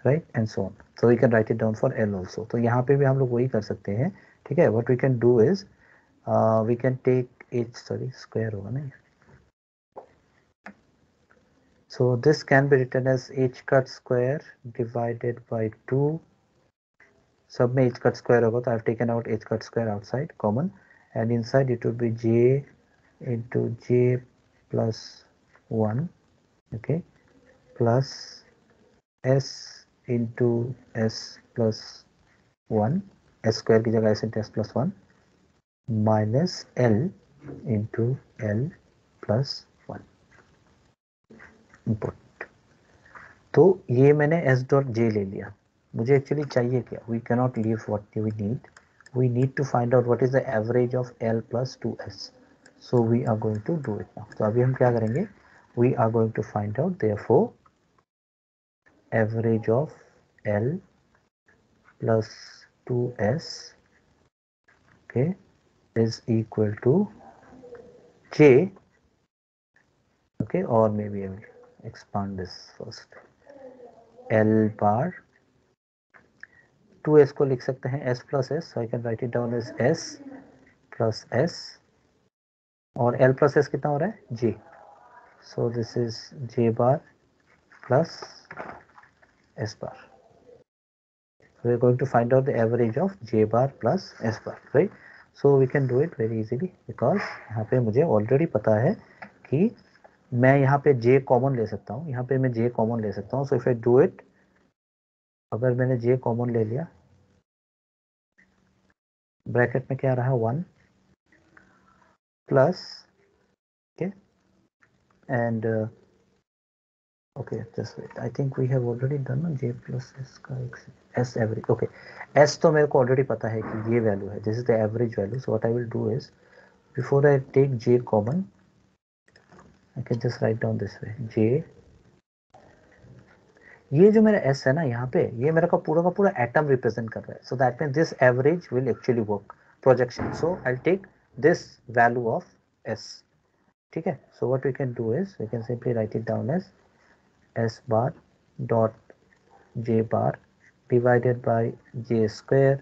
right and so on so we can write it down for l also तो यहाँ पे भी हम लोग वही कर सकते हैं ठीक है what we can do is uh, we can take h sorry square होगा ना so this can be written as h cut square divided by 2 सब में h cut square होगा तो I've taken out h cut square outside common And inside it would be j into j plus 1 okay plus s into s plus 1 s square की जगह s into s plus 1 minus l into l plus 1 input तो ये मैंने s dot j ले लिया मुझे एक्चुअली चाहिए क्या we cannot leave what we need we need to find out what is the average of L plus 2S. So we are going to do it now. So अभी हम क्या करेंगे We are going to find out therefore average of L plus 2S okay is equal to J okay or maybe I will expand this first L bar two S को लिख सकते हैं S plus S so I can write it down as S plus S और एल प्लस एस कितना हो रहा है? J so this is J bar plus S bar we are going to find out the average of J bar plus S bar right so we can do it very easily because यहाँ पे मुझे ऑलरेडी पता है कि मैं यहाँ पे जे कॉमन ले सकता हूँ। यहाँ पे मैं जे कॉमन ले सकता हूँ। So if I do it अगर मैंने जे कॉमन ले लिया ब्रैकेट में क्या रहा? One plus, okay, and okay just wait I think we have already done ना? जे प्लस एस का एस एवरेज ओके एस तो मेरे को ऑलरेडी पता है कि ये वैल्यू है. This is the average value so what I will do is before I take J common I can just write down this way J ये जो मेरा एस है ना यहाँ पे, ये मेरा का पूरा का पूरा एटम रिप्रेजेंट कर रहा है। So that mean this average will actually work projection so I take this value of S ठीक है? So what we can do is we can simply write it down as S bar dot J bar divided by j square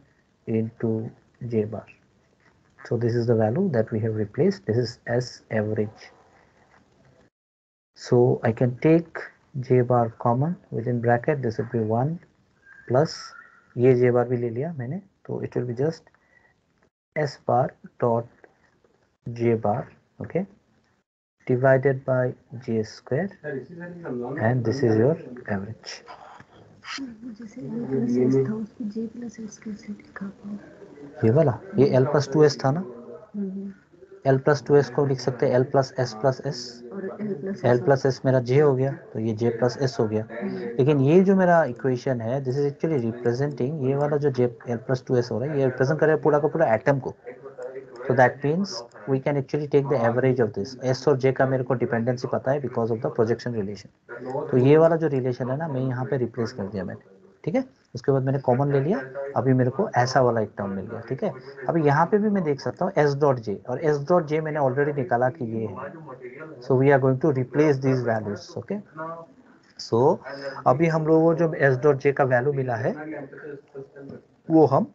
into j bar. So this is the value that we have replaced. This is s average. So i can take j bar common within bracket this would be 1 plus ये j bar भी ले लिया मैंने तो it will be just s bar dot j bar okay divided by j square and this is your average plus S plus S ये वाला ये l plus 2s था ना l plus 2s को लिख सकते हैं plus s plus s और L प्लस s मेरा j हो गया तो ये जे प्लस एस हो गया। लेकिन ये जो मेरा इक्वेशन है दिस इज़ एक्चुअली रिप्रेजेंटिंग ये वाला जो j, l plus 2s हो रहा है, ये रिप्रेजेंट कर रहा है पूरा का पूरा एटम को। तो that means we can actually take the average of this S और जे का मेरे को डिपेंडेंसी पता है because of the projection relation तो ये वाला जो रिलेशन है ना, मैं यहाँ पे रिप्लेस कर दिया मैंने। ठीक है? उसके बाद मैंने कॉमन ले लिया। अभी मेरे को ऐसा वाला एक टर्म मिल गया, ठीक है? अभी यहाँ पे भी मैं देख सकता हूँ एस डॉट जे और एस डॉट जे मैंने ऑलरेडी निकाला कि ये है। So we are going to replace these values okay so अभी हम लोगों को जो एस डॉट जे का वैल्यू मिला है, वो हम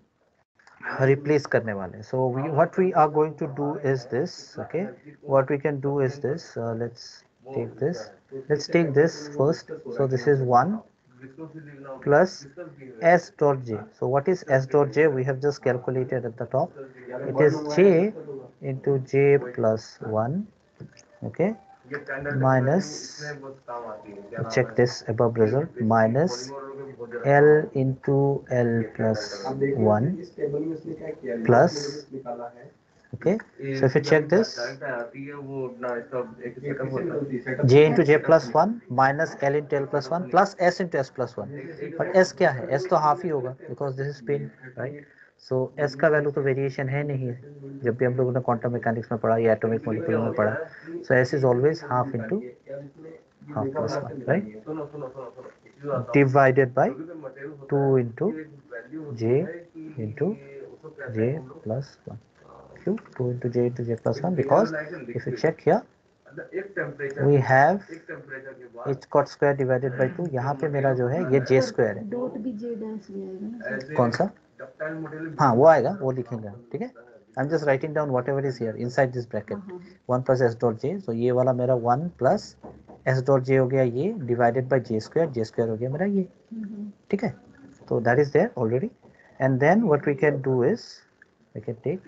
रिप्लेस करने वाले so we, what we are going to do is this, okay? What we can do is this let's take this. Let's take this first. So, this is 1 plus s dot j. So what is s dot j? We have just calculated at the top. It is j into j plus 1 okay? Minus check this above result minus L into L plus 1 plus okay so if you check this j into j plus 1 minus L into L plus 1 plus S into S plus 1 but S क्या है S तो half ही होगा because this is spin right so so S का वैल्यू तो वेरिएशन है नहीं जब भी हम लोगों ने क्वांटम मैकेनिक्स में पढ़ा या एटॉमिक मॉलिक्यूल में पढ़ा so S is always half into half plus 1 right divided by 2 into j into j plus 1 Q 2 into j into j plus 1 because if you check here we have h cot square divided by 2 यहाँ पे मेरा जो है ये j square है। डॉट भी J डैश भी आएगा कौन सा? हाँ वो आएगा वो लिखेंगे हम, ठीक है? I am just writing down whatever is here inside this bracket one plus S dot J so ये वाला मेरा one plus S dot J हो गया ये divided by J square J square हो गया मेरा ये हम्म, ठीक है? तो that is there already and then what we can do is we can take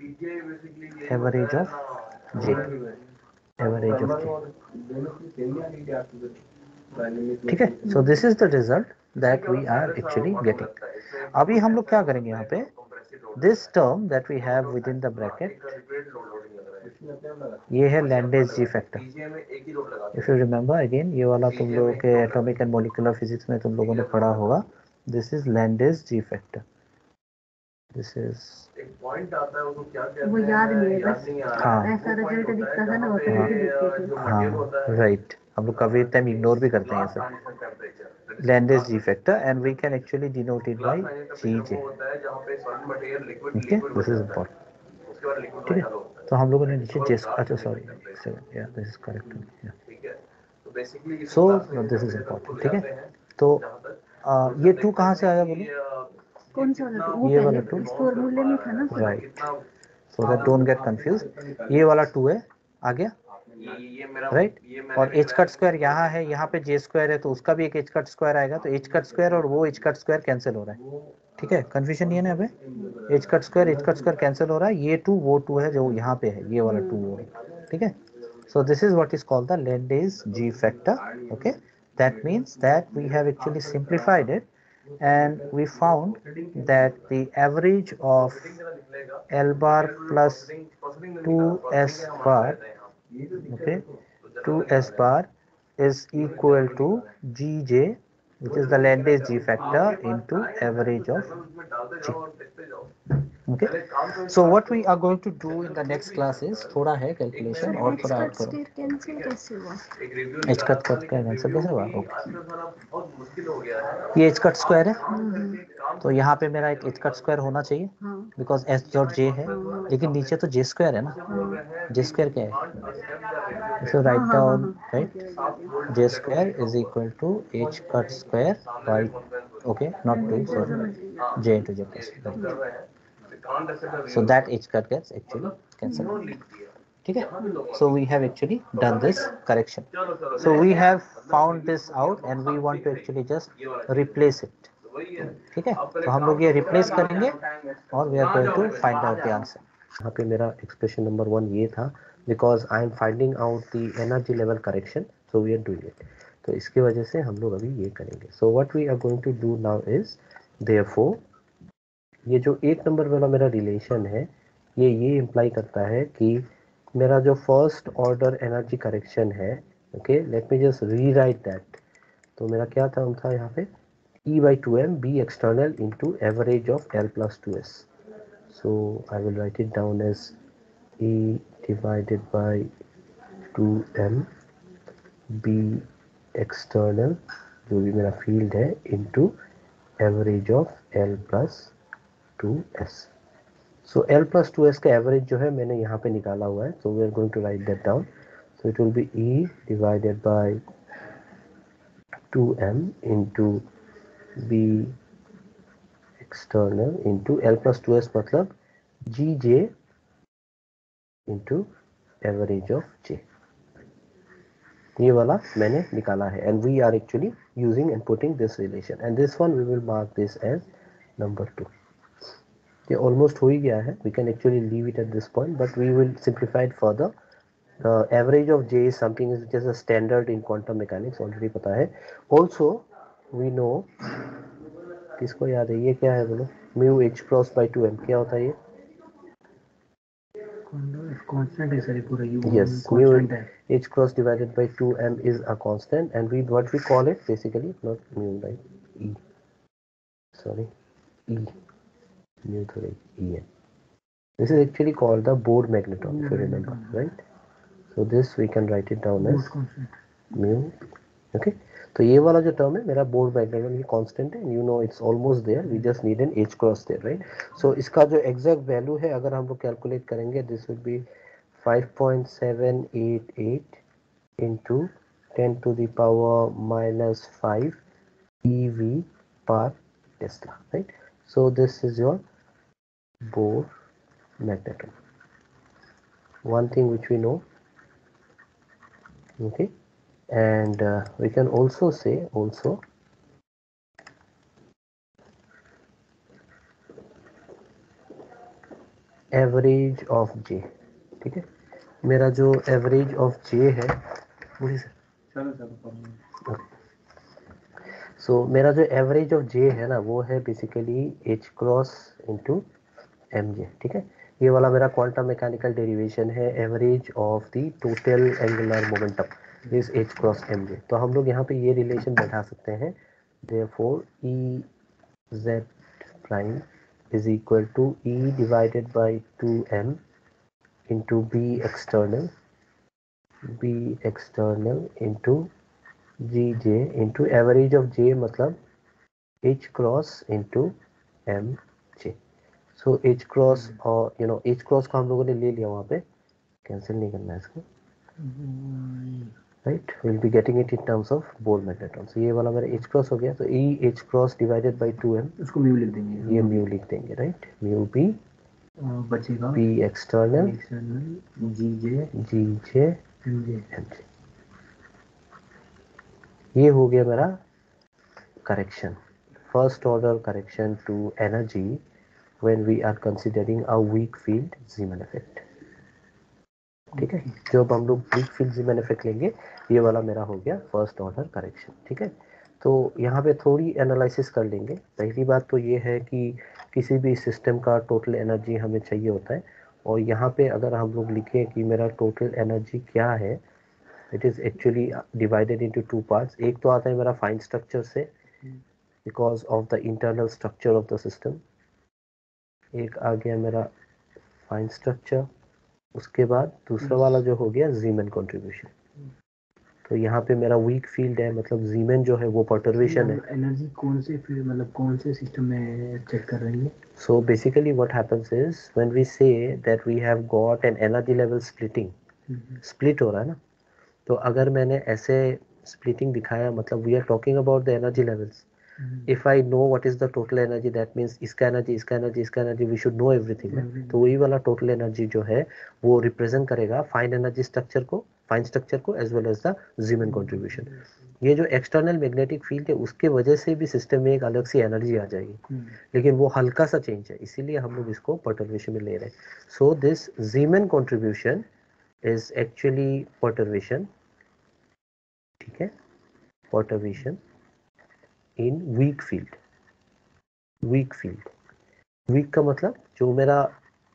average of J average of J ठीक है so this is the result that we are actually getting अभी हम लोग क्या करेंगे यहाँ पे? This term that we have within the bracket ये है Lande g factor if you remember again ये वाला तुम लोगों के एटॉमिक एंड मॉलिक्यूलर फिजिक्स में तुम लोगों ने पढ़ा होगा. This is Lande g factor this is वो याद नहीं है बस हाँ। ऐसा रिज़ल्ट दिखता था ना ऑटोमेटिक दिखते थे हाँ राइट हम लोग काफ़ी टाइम इग्नोर भी करते हैं sir Lande g factor and we can actually denote it by g J okay this is important ठीक है। तो हम लोगों ने नीचे जेस अच्छा सॉरी सेवन या दिस इज़ करेक्ट या सो दिस इज़ इम्पोर्टेंट ठीक है। तो ये टू कहाँ से आया बोलो कौन सा वाला वो पहले टू? इस फॉर्मूले में था ना? Right so that don't get confuse ये वाला टू है। आ गया? राइट और एच कट स्क्वायर यहाँ है यहाँ पे जे स्क्वायर है तो उसका भी एक एच कट स्क्वायर आएगा तो एच कट स्क्वायर और वो एच कट स्क्वायर कैंसिल हो रहा है। ठीक है? है ना अबे H cut square H cut square cancel हो रहा है। ये टू वो टू है जो यहाँ पे है। ये वाला टू वो है। ठीक है? So this is what is called the Landes G factor okay? That means that we have actually simplified it and we found that the average of L bar plus 2S bar okay 2S bar is equal to GJ which is the Landes G factor into average of G okay. So what we are going to do in the next class is थोड़ा है calculation और थोड़ा स्टेट कैंसिल कैसे हुआ? एच कट कट का आंसर कैसे हुआ? ओके ये एच कट स्क्वायर है? हम्म, तो यहाँ पे मेरा एक एच कट स्क्वायर होना चाहिए हाँ। बिकॉज़ एच डॉट जे है लेकिन नीचे तो जे स्क्वायर है ना? जे स्क्वायर क्या है? यू राइट हाँ, डाउन हाँ, right J square is equal to H cut square by okay not two sorry j into j plus so that h cut gets actually cancelled. ठीक है? so we have actually done this correction. so we have found this out and we want to actually just replace it. ठीक है? तो हम लोग ये रिप्लेस करेंगे और we are going to find out the answer यहाँ पे मेरा एक्सप्रेशन नंबर वन ये था because I am finding out the energy level correction so we are doing it तो इसकी वजह से हम लोग अभी ये करेंगे। So what we are going to do now is therefore ये जो एक नंबर वाला मेरा रिलेशन है, ये ये इम्प्लाई करता है कि मेरा जो फ़र्स्ट ऑर्डर एनर्जी करेक्शन है okay let me just rewrite that तो मेरा क्या था था यहाँ पे? E by two M B external into average of L plus two S so I will write it down as E divided by two M B external जो भी मेरा फ़ील्ड है into average of L plus 2s. So L plus 2s का average जो है मैंने यहाँ पे निकाला हुआ है so we are going to write that down. So it will be E divided by 2m into b external into L plus 2s मतलब gj into average of j ये वाला मैंने निकाला है and we are actually using and putting this relation and this one we will mark this as number 2 ये almost हो ही गया है actually leave it at this point but we will simplify it further uh, average of j is something which is a standard in quantum mechanics already पता है also we know किसको याद है ये क्या है बोलो mu H cross by two M क्या होता है ये कांस्टेंट है सर ये पूरा यू yes mu कांस्टेंट है h cross divided by 2m is a constant and we what we call it basically not mu right e sorry e mu to e this is actually called the bohr magneton if you remember right so this we can write it down as constant mu okay तो ये वाला जो टर्म है मेरा बोर्ड मैग्नेटन ये कांस्टेंट है you know it's almost there we just need an H cross there right सो इसका जो एग्जैक्ट वैल्यू है अगर हम लोग कैलकुलेट करेंगे this would be 5.788 into 10 to the power minus 5 ev per tesla right so this is your bohr magneton one thing which we know okay and uh, we can also say also average of j ठीक है मेरा जो average of j है से so, मेरा जो एवरेज ऑफ़ जे है ना वो है basically H cross into M J ठीक है? ये वाला मेरा क्वांटम मैकेनिकल डेरिवेशन है average of the total angular momentum is H cross M J तो हम लोग यहाँ पे ये रिलेशन बैठा सकते हैं। Therefore E Z prime is equal to E divided by two M into B external B external into g J into average of J मतलब H cross into M so h cross और you know h cross को हम लोगों ने ले लिया वहाँ पे। कैंसिल नहीं करना है इसको। Right will be getting it in terms of Bohr magnetron so ये वाला मेरा एच क्रॉस हो गया। तो E H cross divided by two M उसको म्यू लिख देंगे। ये म्यू लिख देंगे राइट म्यू बी बचेगा। B external external g J g J M J M J ये हो गया मेरा correction first order correction to energy when we are considering a weak field Zeeman effect ठीक है? जो अब हम लोग वीक फ़ील्ड Zeeman effect लेंगे, ये वाला मेरा हो गया फ़र्स्ट ऑर्डर करेक्शन ठीक है? तो यहाँ पे थोड़ी एनालिसिस कर लेंगे। पहली बात तो ये है कि किसी भी सिस्टम का टोटल एनर्जी हमें चाहिए होता है। और यहाँ पे अगर हम लोग लिखें कि मेरा टोटल एनर्जी क्या है it is actually divided into two parts एक तो आता है मेरा फाइन स्ट्रक्चर से because of the internal structure of the system एक आ गया मेरा फाइन स्ट्रक्चर उसके बाद दूसरा वाला जो हो गया जीमेन कंट्रीब्यूशन तो यहाँ पे मेरा वीक फ़ील्ड है मतलब जीमेन जो है वो परटर्वेशन है। एनर्जी कौन से फ़ील्ड मतलब कौन से सिस्टम में चेक कर रही है? So basically what happens is when we say that we have got an energy level splitting split हो रहा है ना तो अगर मैंने ऐसे splitting दिखाया मतलब we are talking about the energy levels if I know what is the total energy that means इसका energy इसका energy इसका energy we should know everything ना Everything. तो वही वाला total energy जो है वो represent करेगा fine energy structure को fine structure को as well as the Zeeman contribution ये जो external magnetic field है उसके वजह से भी सिस्टम में एक अलग सी एनर्जी आ जाएगी लेकिन वो हल्का सा चेंज है इसीलिए हम लोग इसको परटर्वेशन में ले रहे हैं so this Zeeman contribution is actually perturbation ठीक है perturbation in weak field weak field weak का मतलब जो मेरा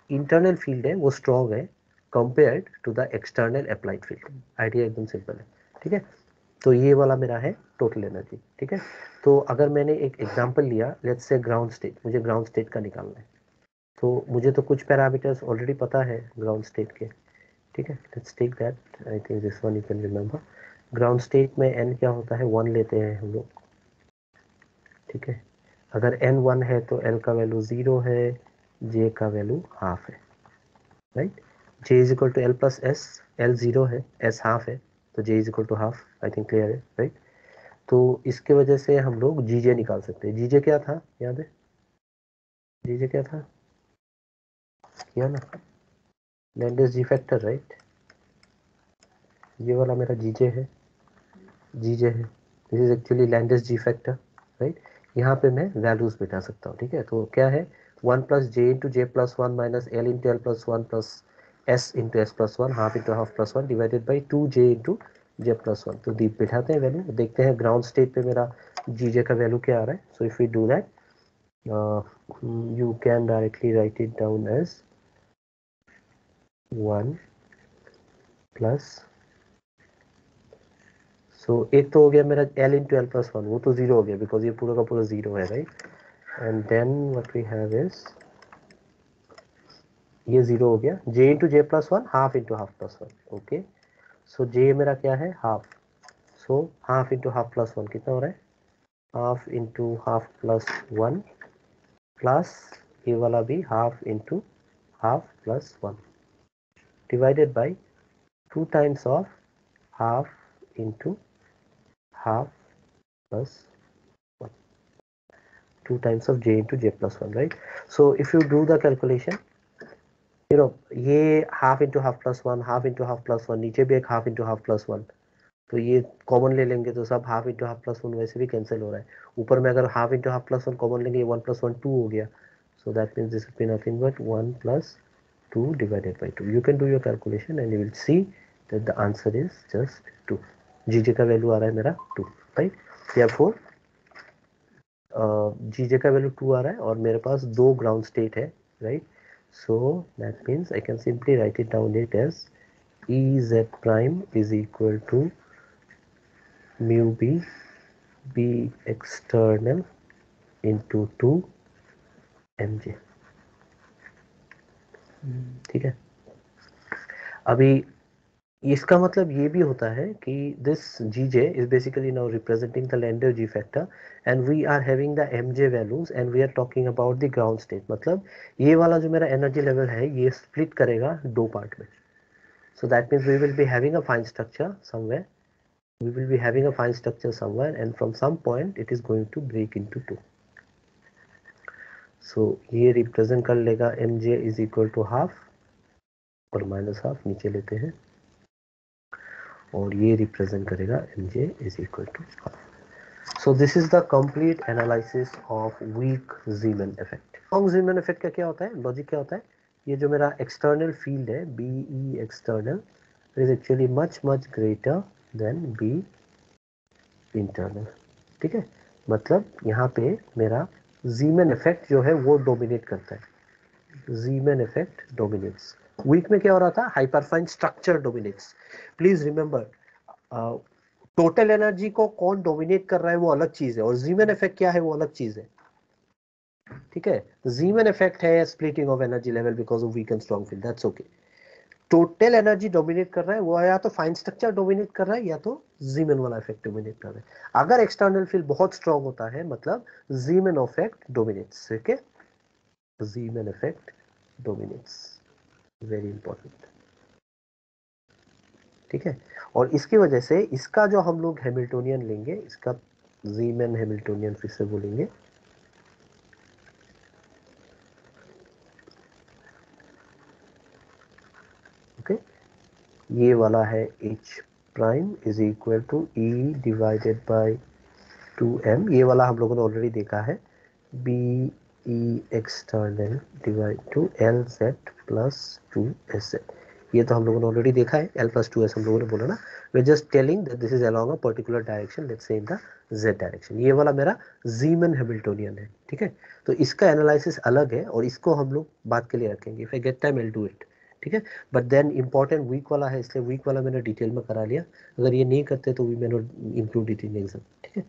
इंटरनल फ़ील्ड है, वो स्ट्रॉन्ग है compared to the external applied field idea एकदम सिंपल है। ठीक है? तो ये वाला मेरा है टोटल एनर्जी ठीक है? तो अगर मैंने एक एग्जांपल लिया लेट्स से ग्राउंड स्टेट मुझे ग्राउंड स्टेट का निकालना है। तो मुझे तो कुछ पैरामीटर्स ऑलरेडी पता है ग्राउंड स्टेट के। ठीक है? Let's take that I think this one you can remember ground state में एन क्या होता है? वन लेते हैं हम लोग। ठीक है? अगर एन वन है तो एल का वैल्यू ज़ीरो है जे का वैल्यू हाफ़ है right J is equal to L plus S L zero है एस हाफ़ है तो J is equal to half I think clear है राइट तो इसके वजह से हम लोग जी जे निकाल सकते हैं। जी जे क्या था? याद है? जी जे क्या था? किया ना? लैंडेस जी फैक्टर राइट ये वाला मेरा जी जे है। जी जे है। This is actually Lande's G factor right यहाँ पे मैं वैल्यूज़ बिठा सकता हूँ, ठीक है? तो क्या है? One plus J into J plus one minus L into L plus one plus S into S plus one, half into half plus one divided by two J into J plus one. तो दीप बिठाते हैं वैल्यू देखते हैं ग्राउंड स्टेट पे मेरा जी जे का वैल्यू क्या आ रहा है? So if you do that you can directly write it down as 1 plus so एक तो हो गया मेरा L into L plus 1 वो तो ज़ीरो हो गया बिकॉज़ ये पूरा का पूरा ज़ीरो है right and then what we have is ये ज़ीरो हो गया। J into J plus one half into half plus 1 okay so J मेरा क्या है? Half so half into half plus one कितना हो रहा है? Half into half plus one plus ये वाला भी half into half plus one divided by two times of half into half plus one two times of J into J plus one right so if you do the calculation you know ये half into half plus one half into half plus one नीचे भी एक half into half plus one तो ये कॉमन ले लेंगे तो सब half into half plus one वैसे भी कैंसिल हो रहा है। ऊपर में अगर half into half plus one common लेंगे वन प्लस वन टू हो गया। So that means this be nothing but one plus two divided by two you can do your calculation and you will see that the answer is just two G G का वैल्यू आ रहा है मेरा टू राइट या फोर जी जे का वैल्यू टू आ रहा है और मेरे पास दो ग्राउंड स्टेट है right so that means I can simply write it down it as E Z prime is equal to mu B B external into two M J ठीक है? अभी इसका मतलब ये भी होता है कि this G J is basically now representing the Lande G factor and we are having the M J values and we are talking about the ground state मतलब ये वाला जो मेरा एनर्जी लेवल है, ये स्प्लिट करेगा दो पार्ट में। So that means we will be having a fine structure somewhere we will be having a fine structure somewhere and from some point it is going to break into two. So ये रिप्रेजेंट कर लेगा M J is equal to half और माइनस हाफ़ नीचे लेते हैं। और ये रिप्रेजेंट करेगा M J is equal to so this is the complete analysis of weak Zeeman effect strong Zeeman effect का क्या होता है? लॉजिक क्या होता है? ये जो मेरा एक्सटर्नल फ़ील्ड है B E external is actually much much greater than B internal ठीक है? मतलब यहाँ पे मेरा जीमन इफ़ेक्ट जो है वो डोमिनेट करता है। जीमन इफ़ेक्ट डोमिनेट्स वीक में क्या हो रहा था? Hyperfine structure dominates please remember total energy को कौन डोमिनेट कर रहा है वो अलग चीज़ है और जीमन इफ़ेक्ट क्या है वो अलग चीज़ है। ठीक है? जीमन इफ़ेक्ट है splitting of energy level because of weak and strong field that's okay total energy dominate कर रहा है वो या तो फाइन स्ट्रक्चर डोमिनेट कर रहा है या तो जीमन वाला इफ़ेक्ट डोमिनेट कर रहा है। अगर एक्सटर्नल फ़ील्ड बहुत स्ट्रॉन्ग होता है मतलब जीमन इफ़ेक्ट डोमिनेट्स ठीक है? Zeeman effect dominates very important ठीक है? और इसकी वजह से इसका जो हम लोग हेमिल्टोनियन लेंगे, इसका जीमन हेमिल्टोनियन फिर से बोलेंगे ओके? ये वाला है H prime is equal to E divided by two M ये वाला हम लोगों ने ऑलरेडी देखा है। B E external divide two L set plus two S ये तो हम लोगों ने ऑलरेडी देखा है एल प्लस टू एस हम लोगों ने बोला ना। We just telling that this is along a particular direction let's say in the Z direction ये वाला मेरा जीमन हैमिल्टोनियन है, ठीक है? तो इसका एनालिसिस अलग है और इसको हम लोग बात के लिए रखेंगे। If I get time I do it ठीक है? बट देन इंपॉर्टेंट वीक वाला है, इसलिए वीक वाला मैंने डिटेल में करा लिया। अगर ये नहीं करते तो वी मैंने इंक्लूड इट इन एग्ज़ाम ठीक है?